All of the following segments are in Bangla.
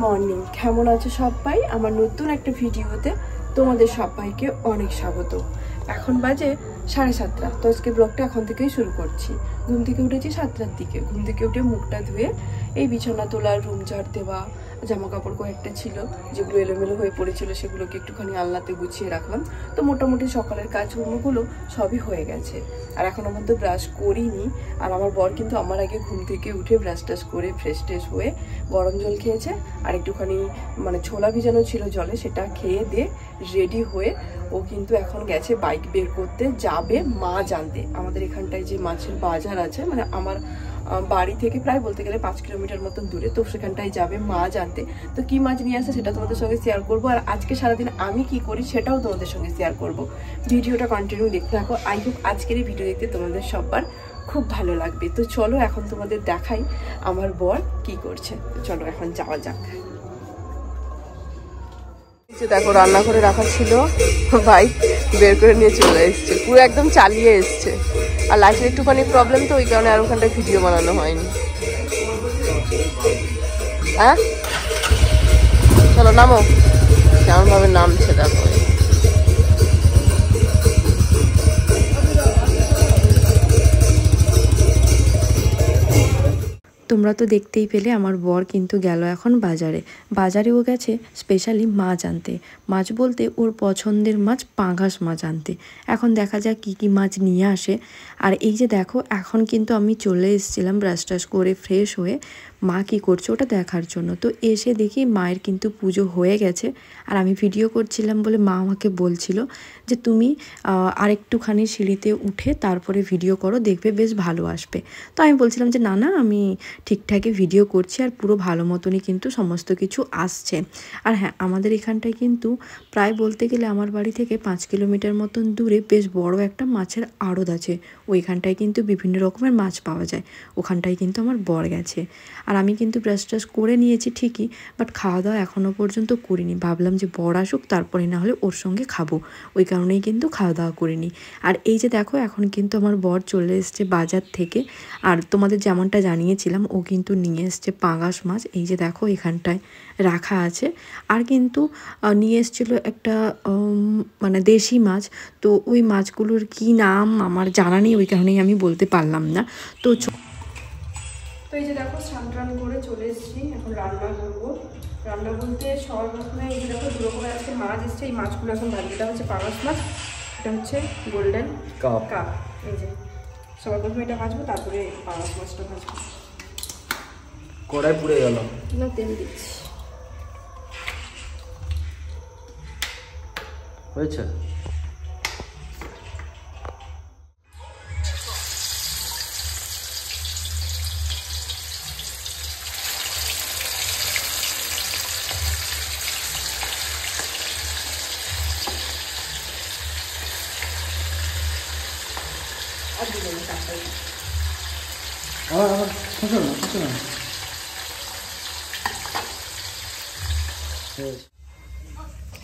মর্নিং। কেমন আছে সবাই? আমার নতুন একটা ভিডিওতে তোমাদের সবাইকে অনেক স্বাগত। এখন বাজে সাড়ে সাতটা। তো আজকে ব্লগটা এখন থেকেই শুরু করছি। ঘুম থেকে উঠেছি সাতটার দিকে। ঘুম থেকে উঠে মুখটা ধুয়ে এই বিছানা তোলার, রুম ঝাড় দেওয়া জামা কাপড় কয়েকটা ছিল, যেগুলো এলোমেলো হয়ে পড়েছিল, সেগুলোকে একটুখানি আলনাতে গুছিয়ে রাখলাম। তো মোটামুটি সকালের কাজকর্মগুলো সবই হয়ে গেছে। আর এখন আমার তো ব্রাশ করিনি। আর আমার বর কিন্তু আমার আগে ঘুম থেকে উঠে ব্রাশ টাশ করে ফ্রেশ ট্রেশ হয়ে গরম জল খেয়েছে। আর একটুখানি মানে ছোলা ভিজানো ছিল জলে, সেটা খেয়ে দিয়ে রেডি হয়ে ও কিন্তু এখন গেছে বাইক বের করতে, যাবে মাছ আনতে আমাদের এখানটায় যে মাছের বাজার আছে মানে আমার বাড়ি থেকে প্রায় বলতে গেলে পাঁচ কিলোমিটার মতন দূরে, তো সেখানটায় যাবে মাছ আনতে তো কি মাছ নিয়ে আসে সেটা তোমাদের সঙ্গে শেয়ার করব। আর আজকে সারাদিন আমি কি করি সেটাও তোমাদের সঙ্গে শেয়ার করব। ভিডিওটা কন্টিনিউ দেখতে থাকো। আই হোপ আজকের এই ভিডিও দেখতে তোমাদের সবার খুব ভালো লাগবে। তো চলো এখন তোমাদের দেখাই আমার বর কি করছে। চলো এখন যাওয়া যাক। দেখো রান্না করে রাখা ছিল। বাইক বের করে নিয়ে চলে এসছে। পুরো একদম চালিয়ে এসছে। আর লাইটের একটুখানি প্রবলেম তো, ওই কারণে আর ওখানটায় ভিডিও বানানো হয়নি। হ্যাঁ? চলো নামো। কেমন ভাবে নামছে দেখো। তোমরা তো দেখতেই পেলে আমার বর কিন্তু গেল এখন বাজারে। বাজারেও গেছে স্পেশালি মাছ আনতে। মাছ বলতে ওর পছন্দের মাছ পাঘাস মাছ আনতে। এখন দেখা যাক কী কী মাছ নিয়ে আসে। আর এই যে দেখো, এখন কিন্তু আমি চলে এসেছিলাম ব্রাশ টাশ করে ফ্রেশ হয়ে। মা কী করছে ওটা দেখার জন্য। তো এসে দেখি মায়ের কিন্তু পুজো হয়ে গেছে। আর আমি ভিডিও করছিলাম বলে মা আমাকে বলছিল যে তুমি আরেকটুখানি সিঁড়িতে উঠে তারপরে ভিডিও করো, দেখবে বেশ ভালো আসবে। তো আমি বলছিলাম যে না না, আমি ঠিকঠাকই ভিডিও করছি আর পুরো ভালো মতনই কিন্তু সমস্ত কিছু আসছে। আর হ্যাঁ আমাদের এখানটায় কিন্তু প্রায় বলতে গেলে আমার বাড়ি থেকে পাঁচ কিলোমিটার মতন দূরে বেশ বড় একটা মাছের আড়ত আছে। ওইখানটায় কিন্তু বিভিন্ন রকমের মাছ পাওয়া যায়। ওখানটায় কিন্তু আমার বর গেছে। আর আমি কিন্তু ব্রাশ ট্রাশ করে নিয়েছি ঠিকই বাট খাওয়া দাওয়া এখনও পর্যন্ত করিনি। ভাবলাম যে বর আসুক, তারপরে না হলে ওর সঙ্গে খাব। ওই কারণেই কিন্তু খাওয়া দাওয়া করিনি। আর এই যে দেখো, এখন কিন্তু আমার বর চলে এসছে বাজার থেকে। আর তোমাদের যেমনটা জানিয়েছিলাম, ও কিন্তু নিয়ে এসছে পাঙাশ মাছ। এই যে দেখো, এখানটায় রাখা আছে। আর কিন্তু নিয়ে এসেছিল একটা মানে দেশি মাছ। তো ওই মাছগুলোর কি নাম আমার জানা নেই, ওই কারণেই আমি বলতে পারলাম না। তো তো এই যে দেখো স্নান টান করে চলে এসেছি এখন রান্না করব। রান্না বলতে সবার প্রথমে এই যে দেখো দু রকমের আজকে মাছ এসছে এই মাছগুলো এখন ভাজি এটা হচ্ছে পাঙাশ মাছ। এটা হচ্ছে গোল্ডেন কাপ। কাপ। এই যে সবার প্রথমে এটা ভাজবো তারপরে পাঙাশ মাছটা ভাজবো। কড়াই পুড়ে গেল। না তেল দিচ্ছি। হয়েছে?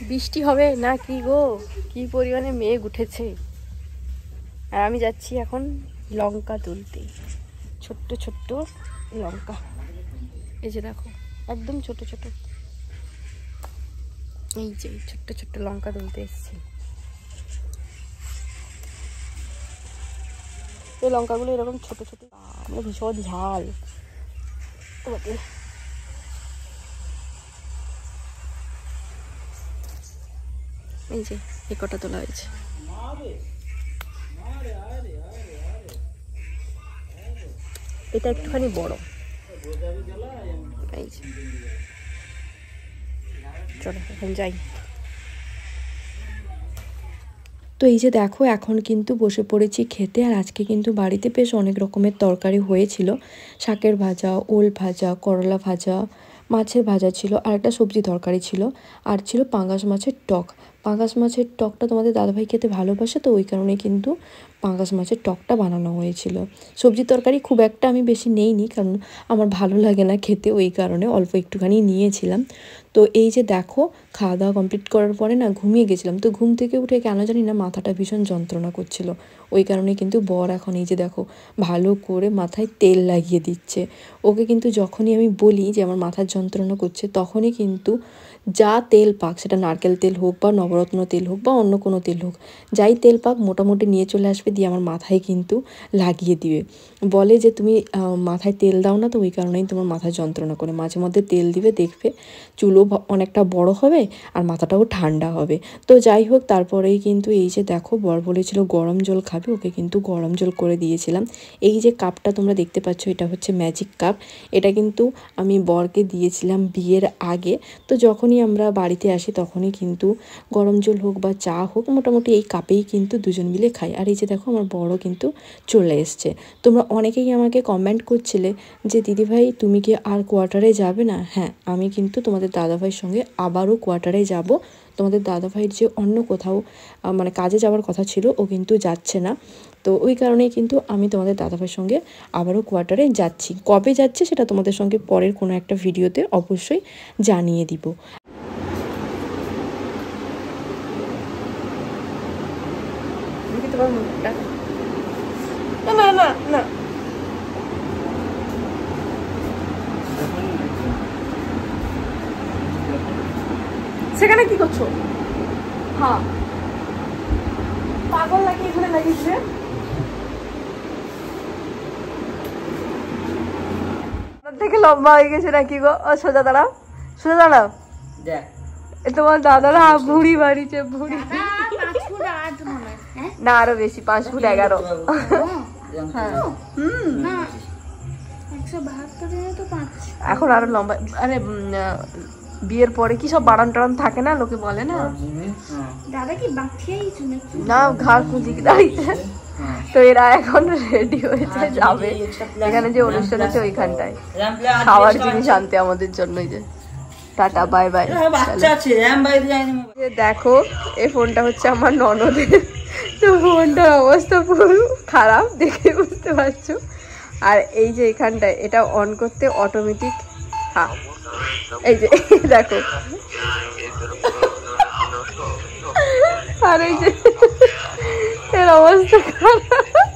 বৃষ্টি হবে না কি গো? কি পরিমাণে মেঘ উঠেছে? আর আমি যাচ্ছি এখন লঙ্কা তুলতে। ছোট্ট ছোট্ট লঙ্কা। এই যে দেখো, একদম ছোট ছোট। এই যে ছোট্ট ছোট্ট লঙ্কা তুলতে এসেছি। এই লঙ্কাগুলো এরকম ছোট ছোট। আমরা ভীষণ ঝাল। এই যে এই কটা তোলা হয়েছে। এটা একটুখানি বড়। এই যে। চলো, এখন যাই। তো এই যে দেখো, এখন কিন্তু বসে পড়েছি খেতে আর আজকে কিন্তু বাড়িতে বেশ অনেক রকমের তরকারি হয়েছিল। শাকের ভাজা, ওল ভাজা, করলা ভাজা, মাছের ভাজা ছিল, আর একটা সবজি তরকারি ছিল, আর ছিল পাঙ্গাস মাছের টক। পাঙ্গাস মাছের টকটা তোমাদের দাদাভাই খেতে ভালোবাসে, তো ওই কারণে কিন্তু পাঙ্গাস মাছের টকটা বানানো হয়েছিল। সবজি তরকারি খুব একটা আমি বেশি নেইনি, কারণ আমার ভালো লাগে না খেতে, ওই কারণে অল্প একটুখানি নিয়েছিলাম। তো এই যে দেখো খাওয়া দাওয়া কমপ্লিট করার পরে না ঘুমিয়ে গেছিলাম, তো ঘুম থেকে উঠে কেন জানি না মাথাটা ভীষণ যন্ত্রণা করছিল। ওই কারণে কিন্তু বর এখন এই যে দেখো, ভালো করে মাথায় তেল লাগিয়ে দিচ্ছে। ওকে কিন্তু যখনই আমি বলি যে আমার মাথার যন্ত্রণা করছে, তখনই কিন্তু যা তেল পাক, সেটা নারকেল তেল হোক বা নবরত্ন তেল হোক বা অন্য কোনো তেল হোক, যাই তেল পাক, মোটামুটি নিয়ে চলে আসবে, দিয়ে আমার মাথায় কিন্তু লাগিয়ে দিবে। বলে যে তুমি মাথায় তেল দাও না তো ওই কারণেই তোমার মাথায় যন্ত্রণা করে। মাঝে মধ্যে তেল দিবে, দেখবে চুলও অনেকটা বড় হবে আর মাথাটাও ঠান্ডা হবে। তো যাই হোক, তারপরেই কিন্তু এই যে দেখো, বর বলেছিল গরম জল খাবে, ওকে কিন্তু গরম জল করে দিয়েছিলাম। এই যে কাপটা তোমরা দেখতে পাচ্ছ, এটা হচ্ছে ম্যাজিক কাপ। এটা কিন্তু আমি বরকে দিয়েছিলাম বিয়ের আগে। তো যখনই আমরা বাড়িতে আসি তখনই কিন্তু গরম জল হোক বা চা হোক, মোটামুটি এই কাপেই কিন্তু দুজন মিলে খাই। আর এই যে দেখো আমার বড় কিন্তু চলে এসছে। তোমরা অনেকেই আমাকে কমেন্ট করছিলে যে দিদিভাই তুমি কি আর কোয়ার্টারে যাবে না? হ্যাঁ আমি কিন্তু তোমাদের দাদাভাইয়ের সঙ্গে আবারও কোয়ার্টারে যাব। তোমাদের দাদাভাইয়ের যে অন্য কোথাও মানে কাজে যাওয়ার কথা ছিল, ও কিন্তু যাচ্ছে না। তো ওই কারণেই কিন্তু আমি তোমাদের দাদাভাইয়ের সঙ্গে আবারও কোয়ার্টারে যাচ্ছি। কবে যাচ্ছে সেটা তোমাদের সঙ্গে পরের কোনো একটা ভিডিওতে অবশ্যই জানিয়ে দিব দেখি মুখটা না না না না। সেখানে কি করছ? হ্যাঁ। পাগল লাগিয়ে এখানে লাগিয়েছে? থেকে লম্বা হয়ে গেছে নাকি গো? ও সোজা দাঁড়াও। সোজা দাঁড়াও। তোমার দাদারা ভুড়ি বাড়িছে ভুড়ি। না আরও বেশি পাঁচ ফুট এগারো। এখন আরও লম্বা আরে বিয়ের পরে কি সব বাড়ান টাড়ান থাকে না লোকে বলে না? দাদা কি না ঘাড় কুঁদি দাঁড়িয়েছে তো এরা এখন রেডি হয়েছে যাবে। এখানে যে অনুষ্ঠান আছে ওইখানটায়। খাওয়ার জিনিস আনতে আমাদের জন্যই যে। টাটা বাই বাই বাচ্চা আছে র্যাম বাইরে যায়নি যে দেখো এই ফোনটা হচ্ছে আমার ননদের। তো ফোনটার অবস্থা পুরো খারাপ দেখে বুঝতে পারছ? আর এই যে এখানটায় এটা অন করতে অটোমেটিক হ্যাঁ। এই যে দেখো। আর এই যে এর অবস্থা খারাপ।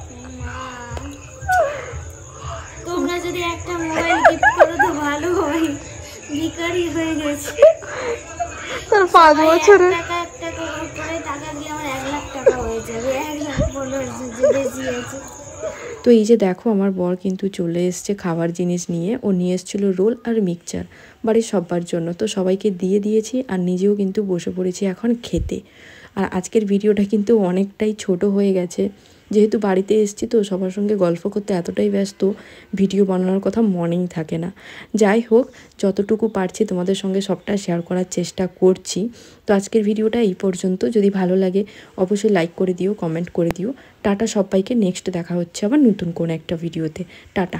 বেশি বছরে। তো এই যে দেখো, আমার বর কিন্তু চলে এসছে খাবার জিনিস নিয়ে। ও নিয়ে এসেছিল রোল আর মিক্সচার, বাড়ির সবার জন্য। তো সবাইকে দিয়ে দিয়েছি আর নিজেও কিন্তু বসে পড়েছি এখন খেতে। আর আজকের ভিডিওটা কিন্তু অনেকটাই ছোট হয়ে গেছে। যেহেতু বাড়িতে এসেছি তো সবার সঙ্গে গল্প করতে এতটাই ব্যস্ত, ভিডিও বানানোর কথা মনেই থাকে না। যাই হোক, যতটুকু পারছি তোমাদের সঙ্গে সবটা শেয়ার করার চেষ্টা করছি। তো আজকের ভিডিওটা এই পর্যন্ত। যদি ভালো লাগে, অবশ্যই লাইক করে দিও কমেন্ট করে দিও। টাটা সবাইকে নেক্সট দেখা হচ্ছে আবার নতুন কোনো একটা ভিডিওতে। টাটা।